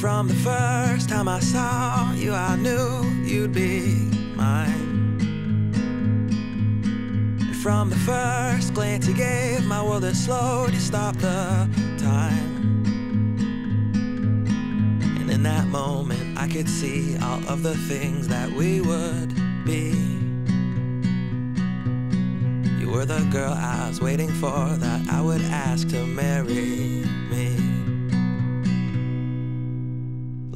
From the first time I saw you, I knew you'd be mine. And from the first glance you gave, my world had slowed, you stopped the time. And in that moment, I could see all of the things that we would be. You were the girl I was waiting for, that I would ask to marry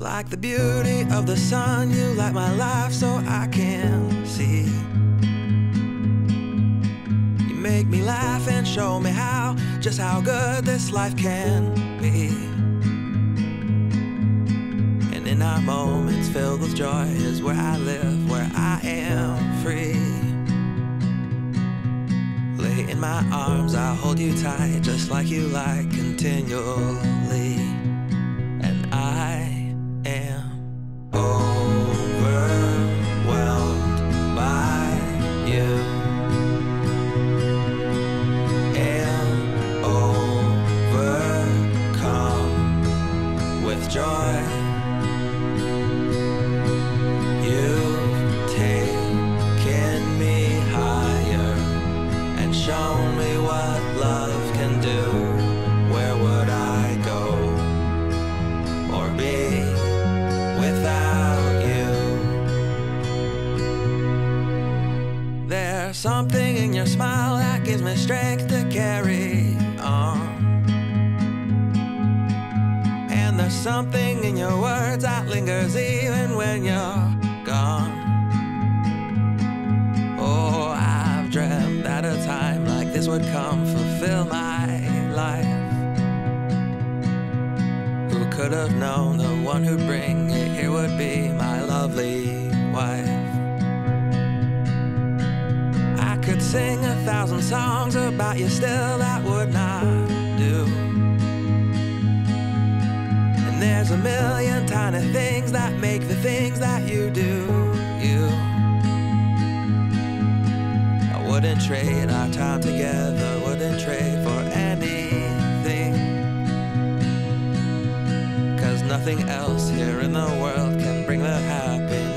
Like the beauty of the sun, you light my life so I can see. You make me laugh and show me how, just how good this life can be. And in our moments filled with joy is where I live, where I am free. Lay in my arms, I'll hold you tight, just like you like, continually. And I something in your smile that gives me strength to carry something in your words that lingers even when you're gone. Oh, I've dreamt that a time like this would come, fulfill my life. Who could have known the one who'd bring it here would be my lovely wife? I could sing a thousand songs about you still, that would not million tiny things that make the things that you do, you. I wouldn't trade our time together, wouldn't trade for anything. Cause nothing else here in the world can bring the happiness